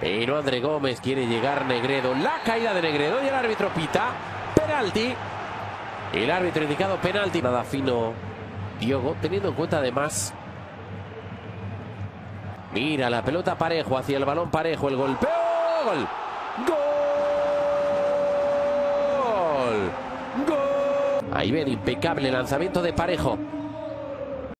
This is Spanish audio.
Pero André Gómez quiere llegar Negredo. La caída de Negredo y el árbitro pita. Penalti. El árbitro indicado penalti. Nada fino Diogo, teniendo en cuenta además. Mira la pelota parejo hacia el balón parejo. El golpeo. Gol. Gol. Gol. Ahí ven, impecable lanzamiento de parejo.